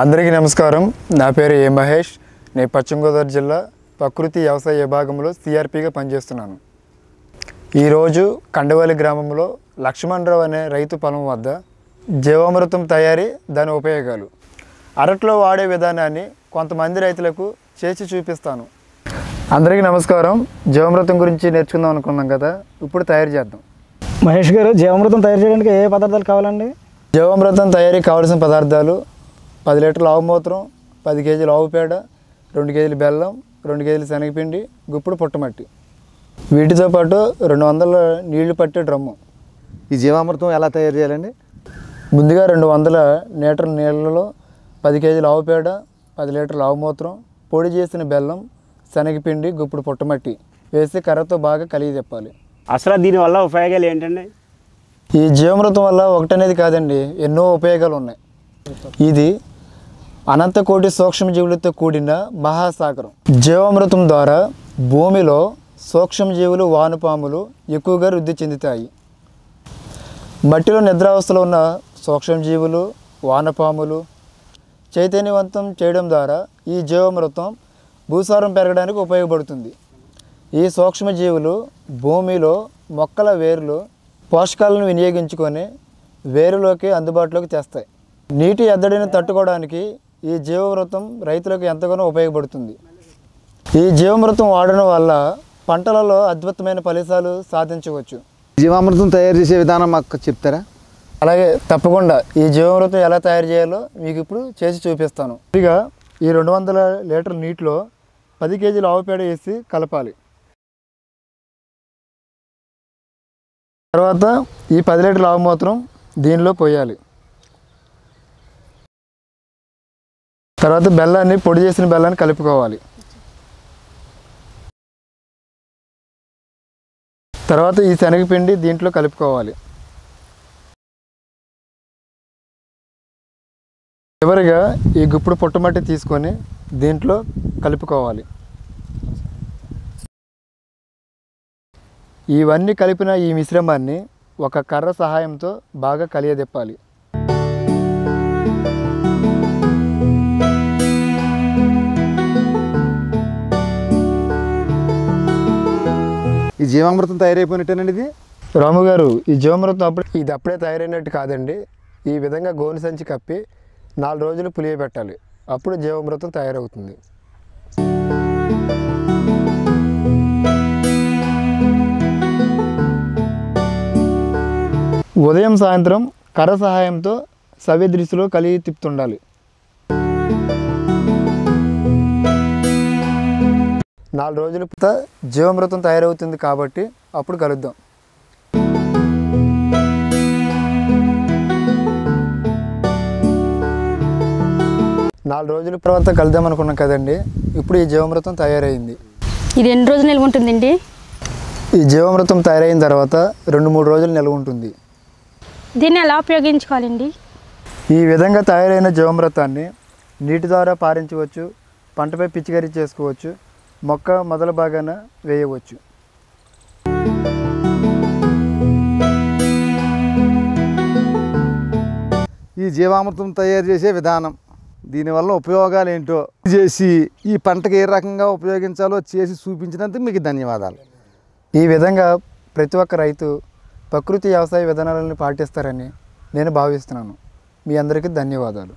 అందరికీ నమస్కారం. నా పేరు ఏ మహేష్. నేను పశ్చిమ గోదావరి జిల్లా ప్రకృతి వ్యవసాయ విభాగంలో సిఆర్పిగా పనిచేస్తున్నాను. ఈరోజు కండవల్లి గ్రామంలో లక్ష్మణరావు అనే రైతు పొలం వద్ద జీవామృతం తయారీ దాని ఉపయోగాలు. అరట్లో వాడే విధానాన్ని కొంతమంది రైతులకు చేసి చూపిస్తాను. అందరికీ నమస్కారం. జీవామృతం గురించి నేర్చుకుందాం అనుకున్నాం కదా ఇప్పుడు తయారు చేద్దాం. మహేష్ గారు జీవామృతం తయారు చేయడానికి ఏ పదార్థాలు కావాలండి? జీవామృతం తయారీ కావలసిన పదార్థాలు పది లీటర్ల ఆవు మూత్రం పది కేజీల ఆవు పేడ రెండు కేజీల బెల్లం రెండు కేజీల శనగపిండి గుప్పుడు పుట్టమట్టి. వీటితో పాటు రెండు వందల నీళ్ళు పట్టే డ్రమ్ము. ఈ జీవామృతం ఎలా తయారు చేయాలండి? ముందుగా రెండు వందల లీటర్ల నీళ్ళలో పది కేజీల ఆవు పేడ పది లీటర్ల ఆవు మూత్రం పొడి చేసిన బెల్లం శనగపిండి గుప్పుడు పుట్టమట్టి వేసి కర్రతో బాగా కలిగి తిప్పాలి. అసలు దీనివల్ల ఉపయోగాలు ఏంటండి? ఈ జీవామృతం వల్ల ఒకటనేది కాదండి ఎన్నో ఉపయోగాలు ఉన్నాయి. ఇది అనంత కోటి సూక్ష్మజీవులతో కూడిన మహాసాగరం. జీవామృతం ద్వారా భూమిలో సూక్ష్మజీవులు వానపాములు ఎక్కువగా వృద్ధి చెందుతాయి. మట్టిలో నిద్రావస్థలో ఉన్న సూక్ష్మజీవులు వానపాములు చైతన్యవంతం చేయడం ద్వారా ఈ జీవామృతం భూసారం పెరగడానికి ఉపయోగపడుతుంది. ఈ సూక్ష్మజీవులు భూమిలో మొక్కల వేర్లు పోషకాలను వినియోగించుకొని వేరులోకి అందుబాటులోకి తెస్తాయి. నీటి ఎద్దడిని తట్టుకోవడానికి ఈ జీవామృతం రైతులకు ఎంతగానో ఉపయోగపడుతుంది. ఈ జీవామృతం వాడడం వల్ల పంటలలో అద్భుతమైన ఫలితాలు సాధించవచ్చు. జీవామృతం తయారు చేసే విధానం మాకు చెప్తారా? అలాగే తప్పకుండా ఈ జీవామృతం ఎలా తయారు చేయాలో మీకు ఇప్పుడు చేసి చూపిస్తాను. ఇక ఈ రెండు వందల లీటర్ నీటిలో పది కేజీల ఆవు పేడ వేసి కలపాలి. తర్వాత ఈ పది లీటర్ల ఆవు మూత్రం దీనిలో పోయాలి. తర్వాత బెల్లాన్ని పొడి చేసిన బెల్లాన్ని కలుపుకోవాలి. తర్వాత ఈ శనగపిండి దీంట్లో కలుపుకోవాలి. చివరిగా ఈ గుప్పుడు పుట్టమట్టి తీసుకొని దీంట్లో కలుపుకోవాలి. ఇవన్నీ కలిపిన ఈ మిశ్రమాన్ని ఒక కర్ర సహాయంతో బాగా కలియదెప్పాలి. జీవామృతం తయారైపోయినట్టేనండి ఇది? రాము గారు ఈ జీవామృతం అప్పుడు ఇది అప్పుడే తయారైనట్టు కాదండి. ఈ విధంగా గోను సంచి కప్పి నాలుగు రోజులు పులియబెట్టాలి అప్పుడు జీవామృతం తయారవుతుంది. ఉదయం సాయంత్రం కర్ర సహాయంతో సవ్య దృష్టిలో కలిగి తిప్పుతుండాలి. నాలుగు రోజుల జీవామృతం తయారవుతుంది కాబట్టి అప్పుడు కలుద్దాం. నాలుగు రోజుల తర్వాత కలుద్దాం అనుకున్నాం కదండి. ఇప్పుడు ఈ జీవామృతం తయారైంది. ఇది ఎన్ని రోజులు నిల్వ ఉంటుందండి? ఈ జీవామృతం తయారైన తర్వాత రెండు మూడు రోజులు నిల్వ ఉంటుంది. దీన్ని ఎలా ఉపయోగించుకోవాలండి? ఈ విధంగా తయారైన జీవామృతాన్ని నీటి ద్వారా పారించవచ్చు పంటపై పిచికారీ చేసుకోవచ్చు మొక్క మొదల భాగాన వేయవచ్చు. ఈ జీవామృతం తయారు చేసే విధానం దీనివల్ల ఉపయోగాలు ఏంటో చేసి ఈ పంటకి ఏ రకంగా ఉపయోగించాలో చేసి చూపించినందుకు మీకు ధన్యవాదాలు. ఈ విధంగా ప్రతి ఒక్క రైతు ప్రకృతి వ్యవసాయ విధానాలను పాటిస్తారని నేను భావిస్తున్నాను. మీ అందరికీ ధన్యవాదాలు.